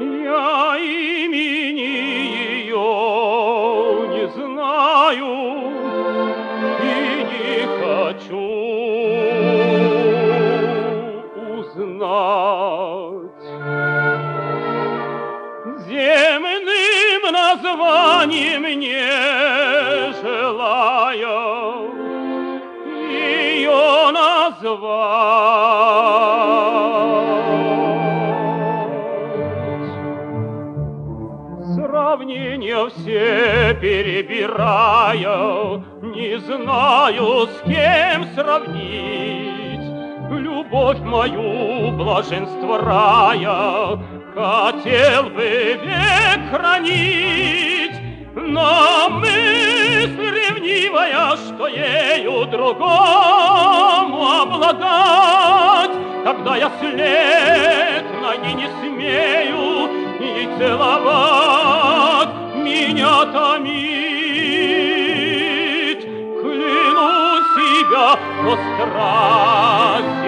Я имени ее не знаю и не хочу узнать. Земным названием не желая ее назвать. Сравнения все перебирая, Не знаю, с кем сравнить. Любовь мою, блаженство рая, Хотел бы век хранить, Но мысль ревнивая, что ею другому обладать, Когда я след на ней не смею и целовать, Меня томит, кляну себя, но страсть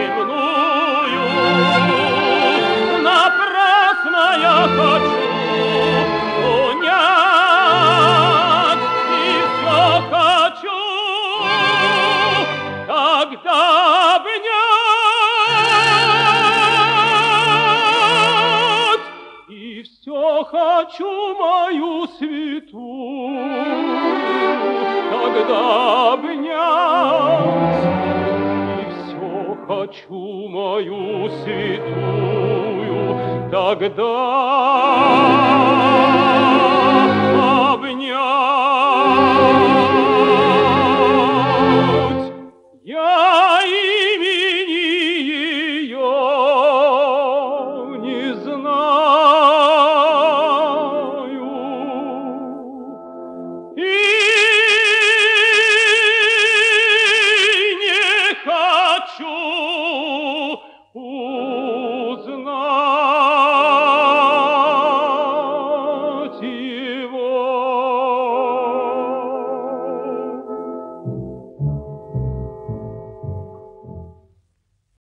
все хочу мою святую. Тогда обнять и все хочу мою святую тогда